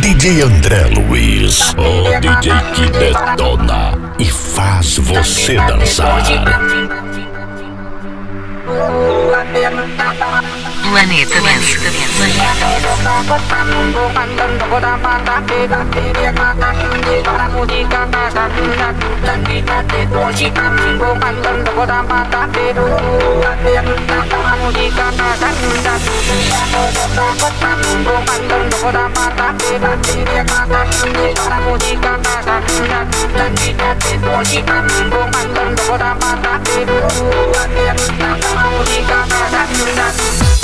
DJ André Luiz, o DJ que detona e faz você dançar. Planeta Dance. Thank you.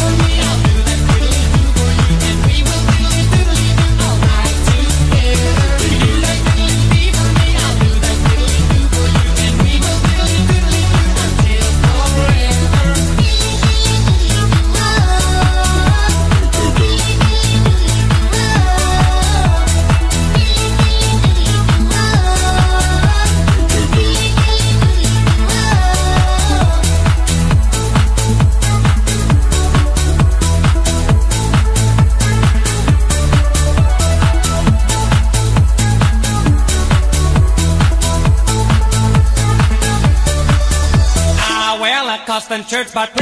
For me, but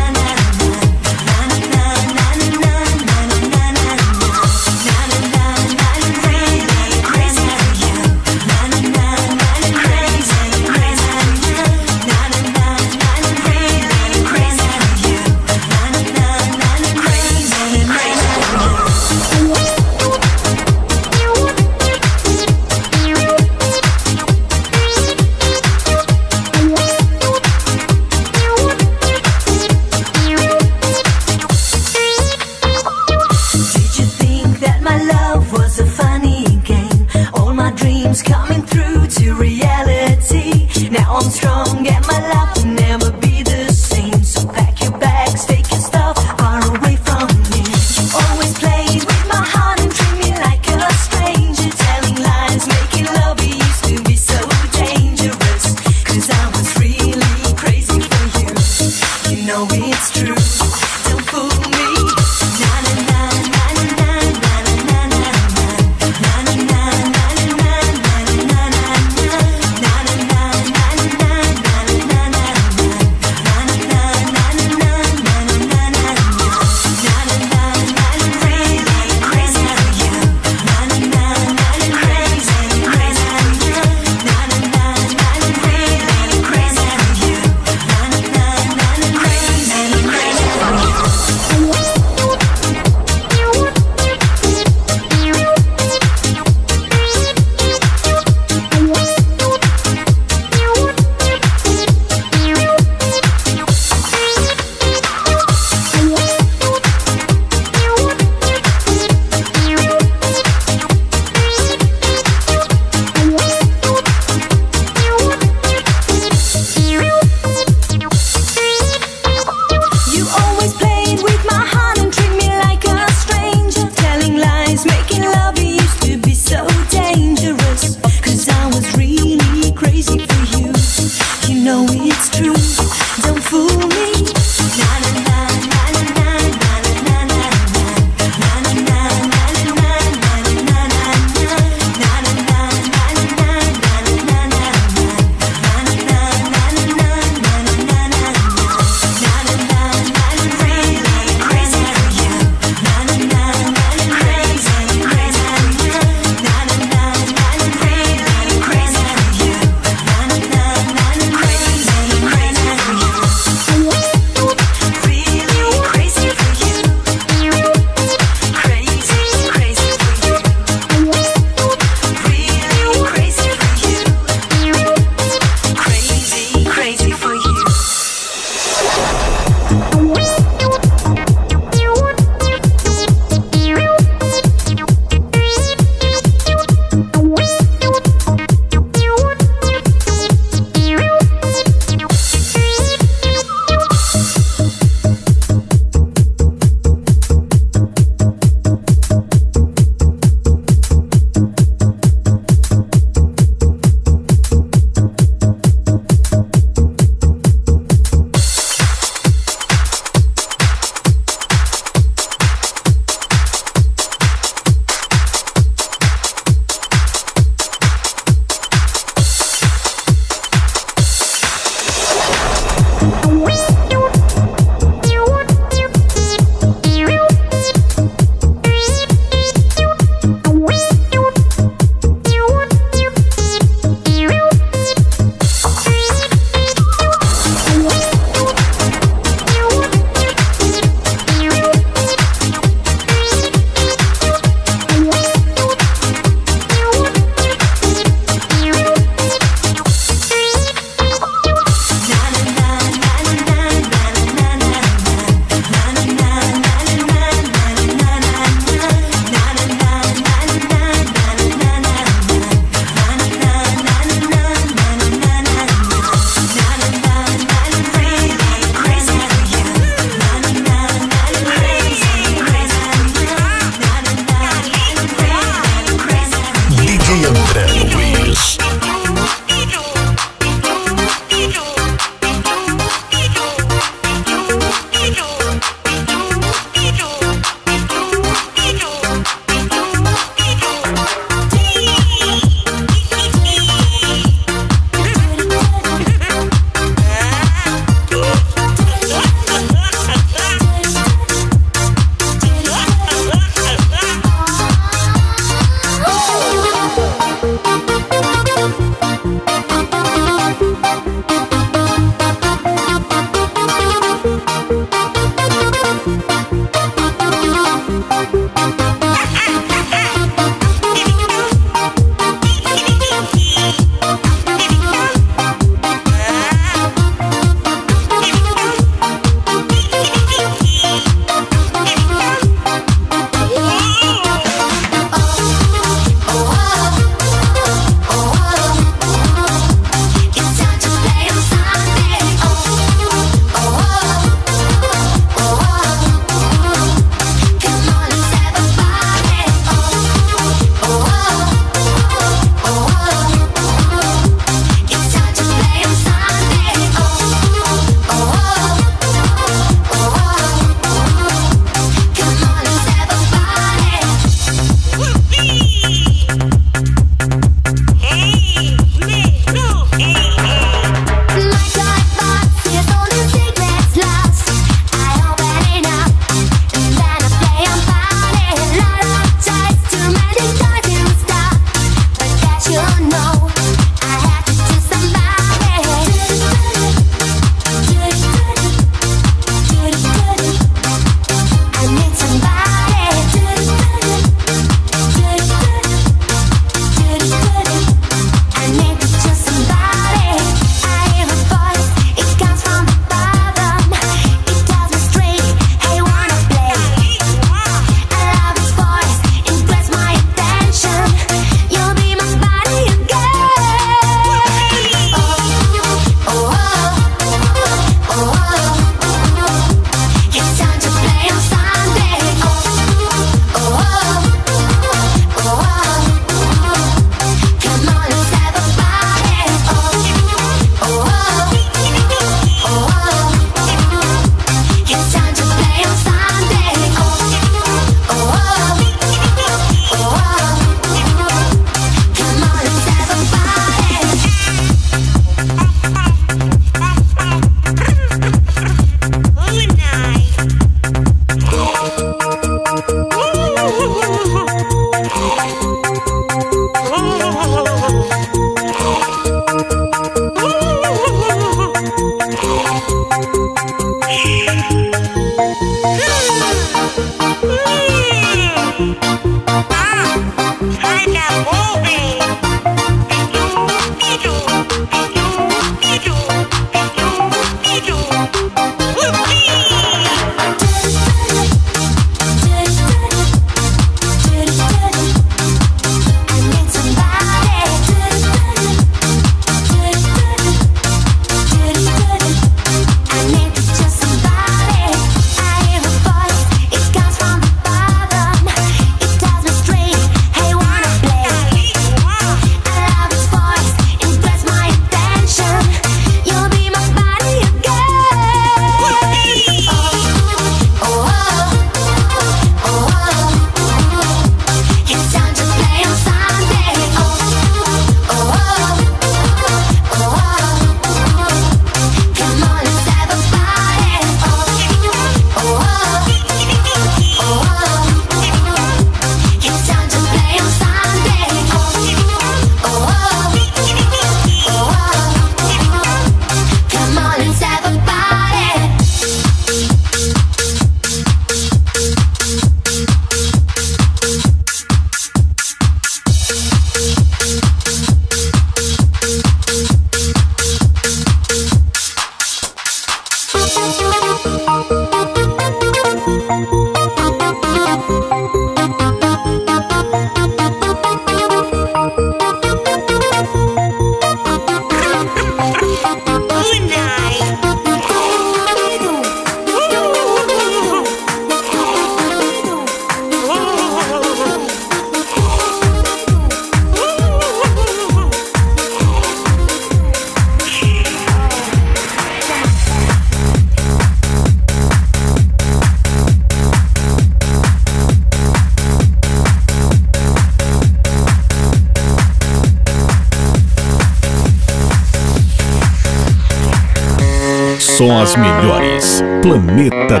as melhores. Planeta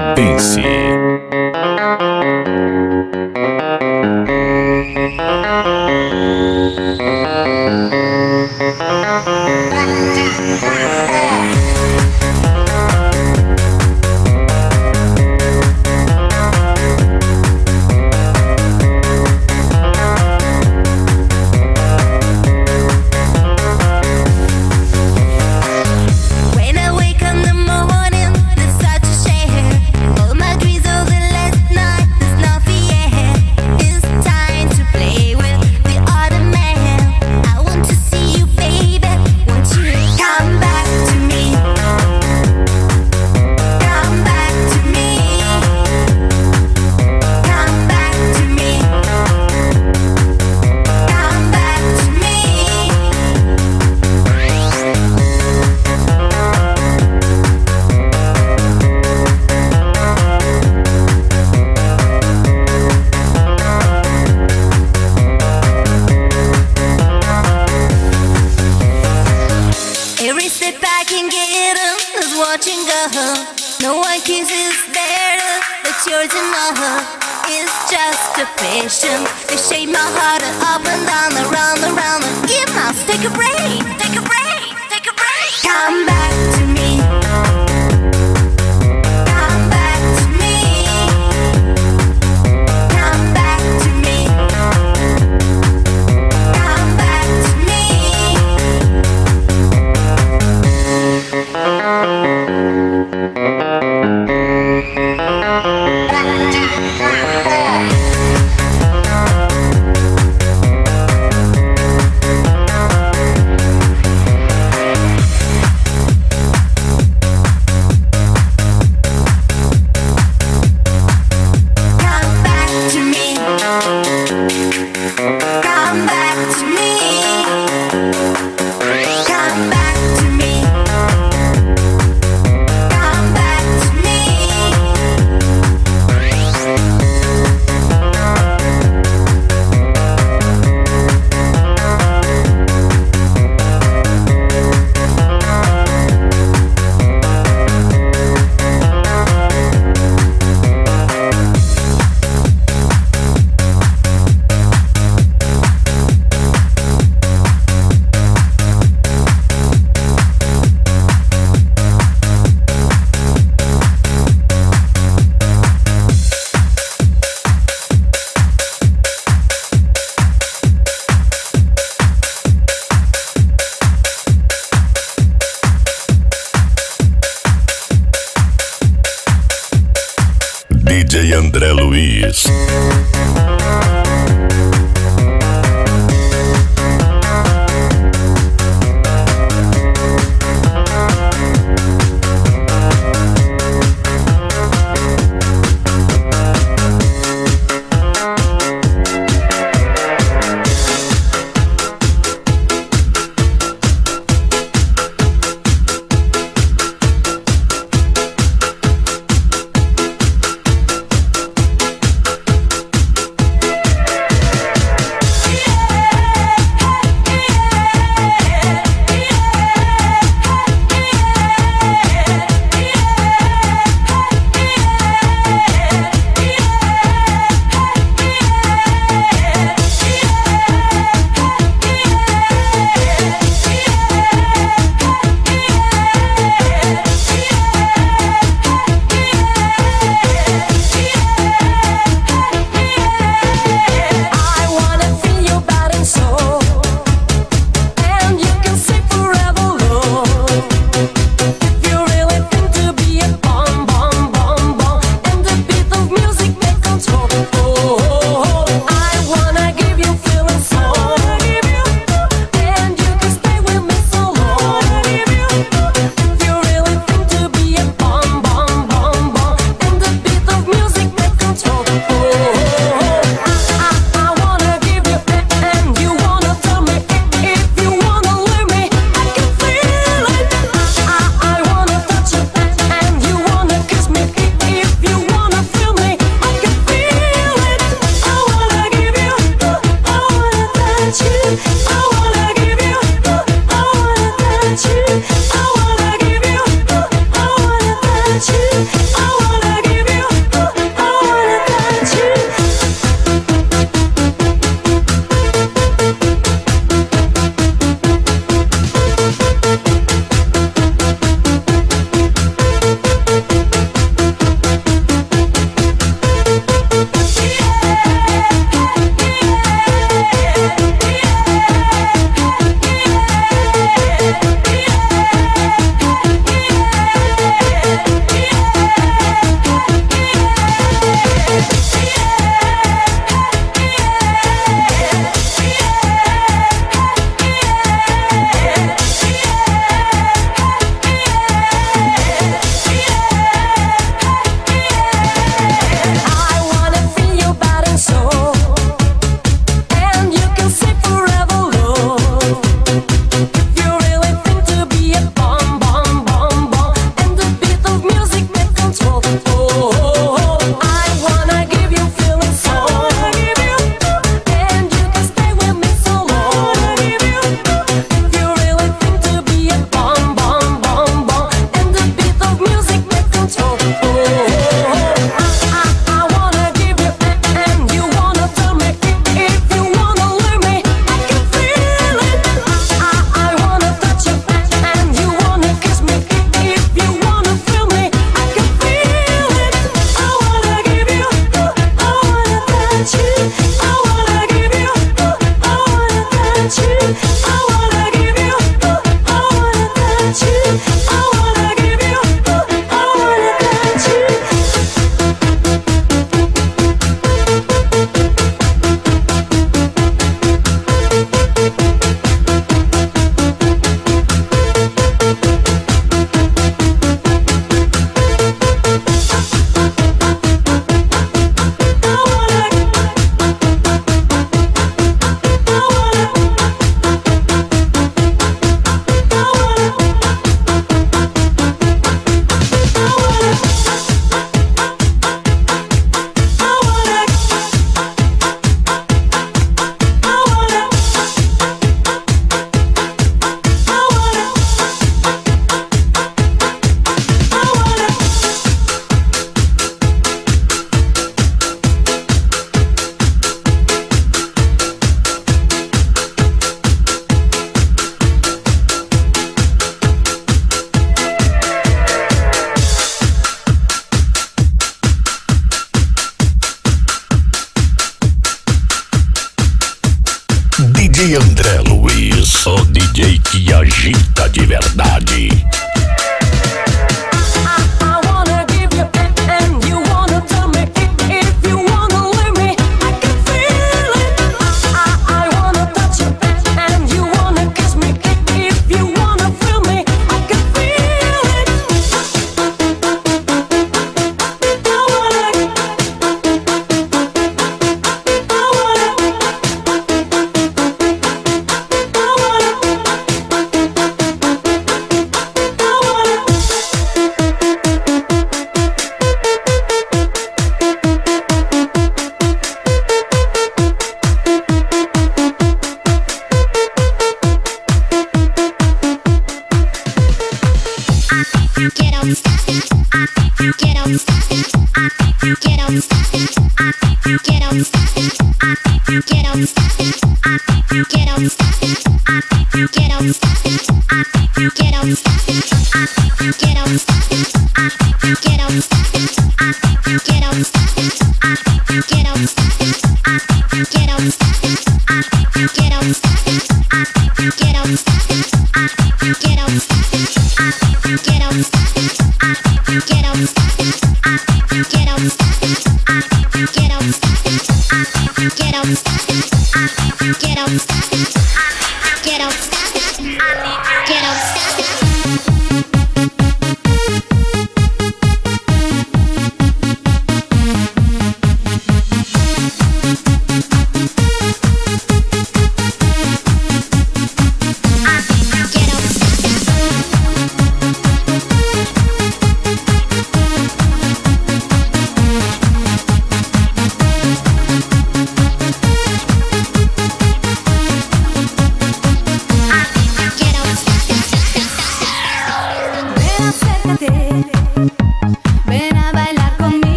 Get on, stop, stop. I, get on, stop, stop. I, get on, stop, stop.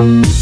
Bye.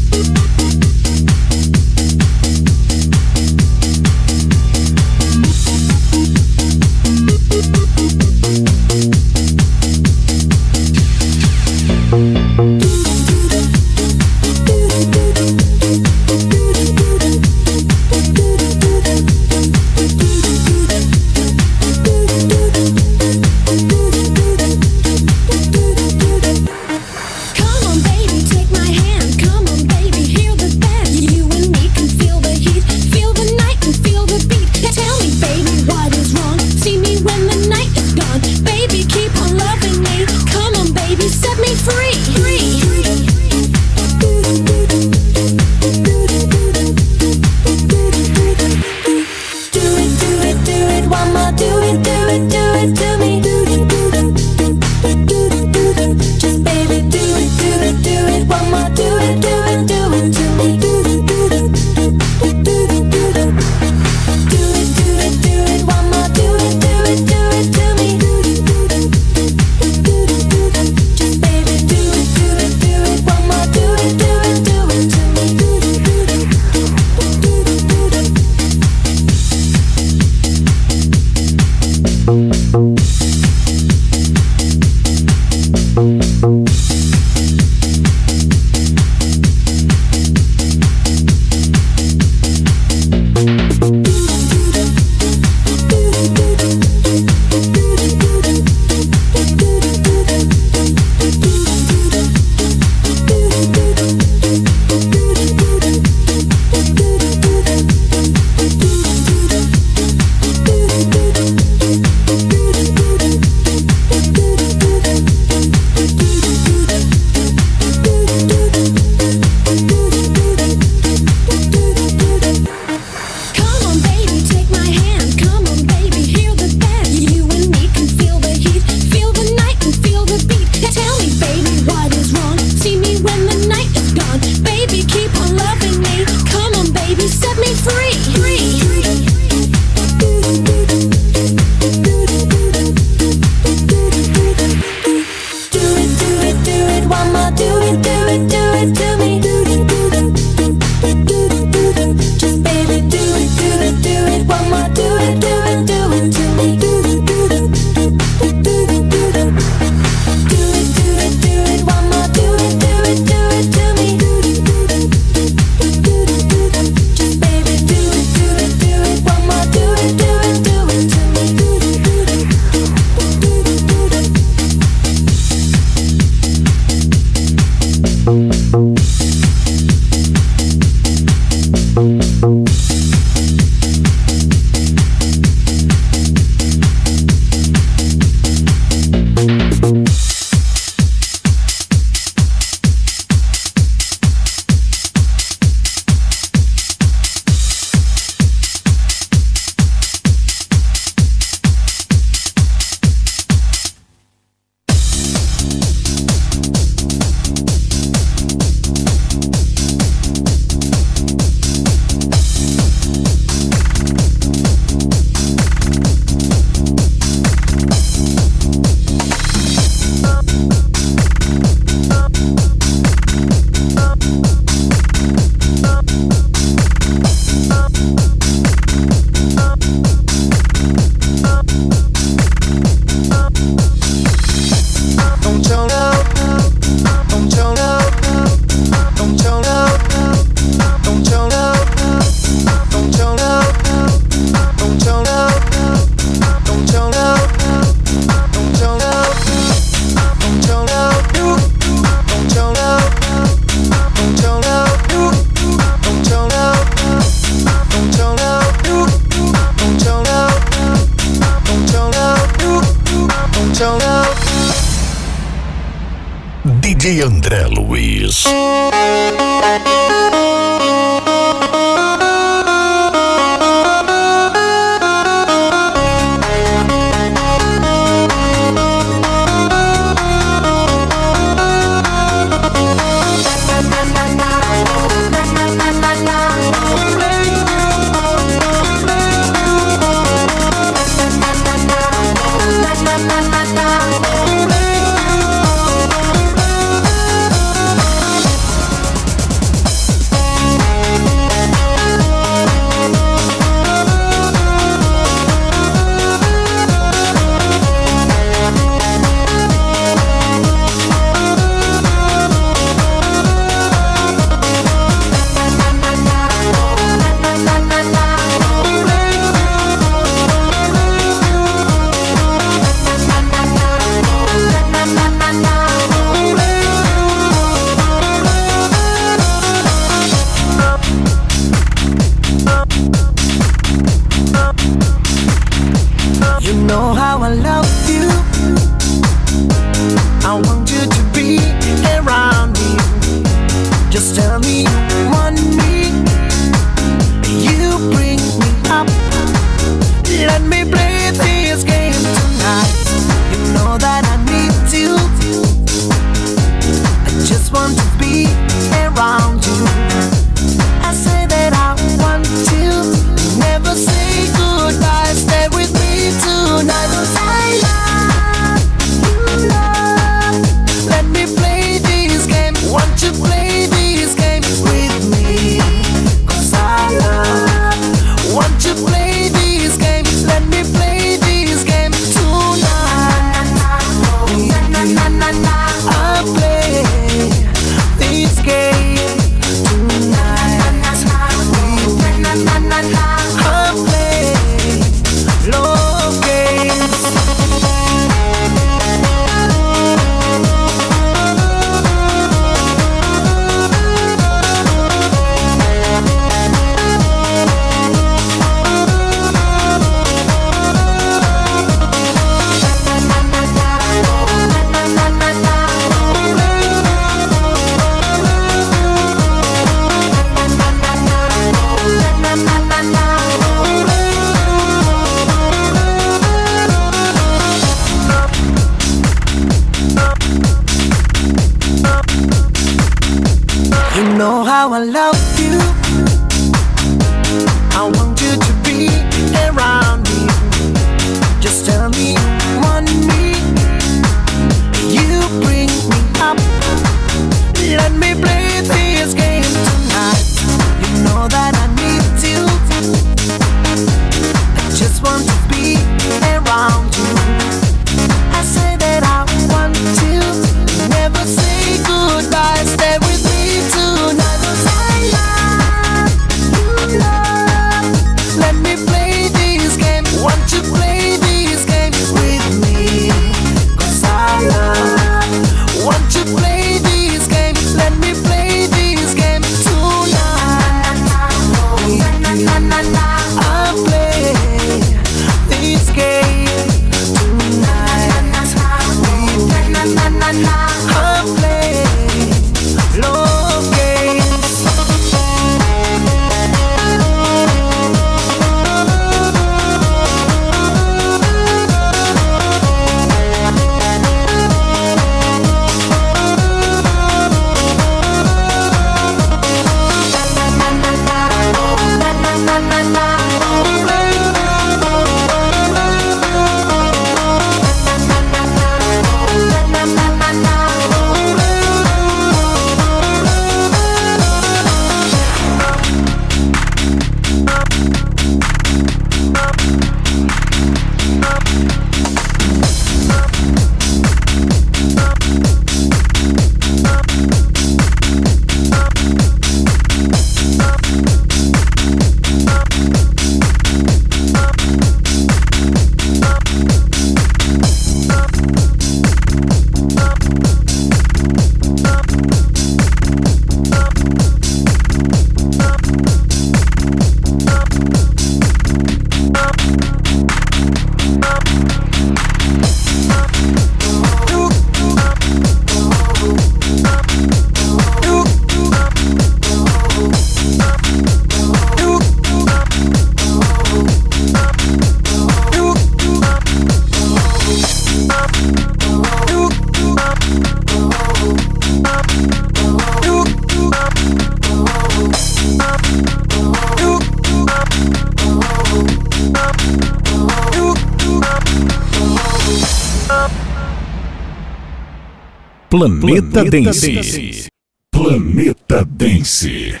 Planeta Dance. Planeta Dance.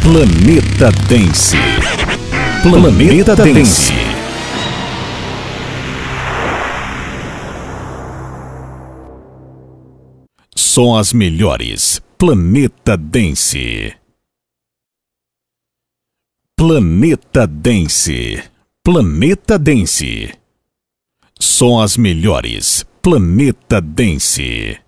Planeta Dance. Planeta Dance. Só as melhores. Planeta Dance. Planeta Dance. Planeta Dance. Só as melhores. Planeta Dance.